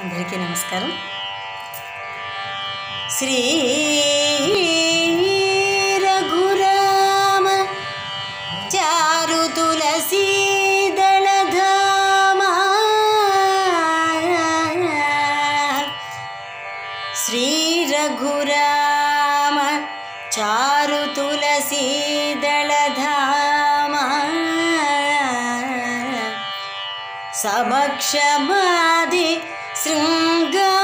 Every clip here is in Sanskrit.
అందరికీ నమస్కారం శ్రీ రఘురామ చారు తులసీ దళధామ శ్రీ రఘురామ చారు తులసీ समक्षमादि शृङ्गारगुणाभिराम।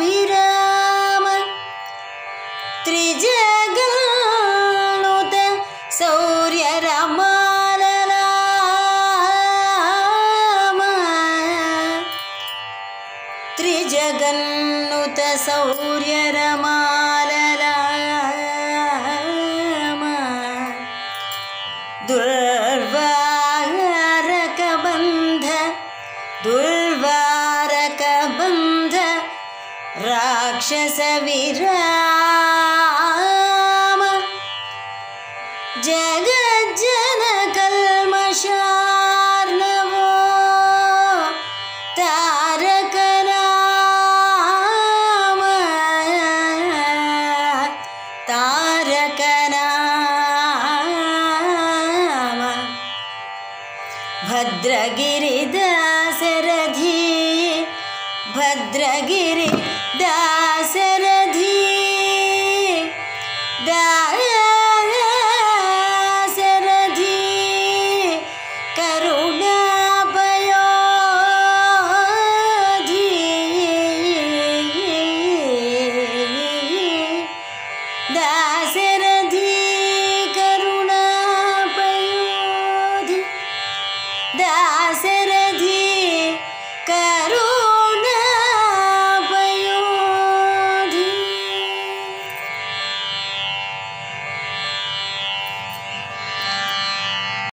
गुणभिरम त्रिजगणत त्रिजगन्नुत सौर्य दुर् राक्षसविराम। जगज्जनकल्मषार्णवो तारकराम। तारकराम। भद्रगिरिदासरथि भद्रगिरि दा दा करो ज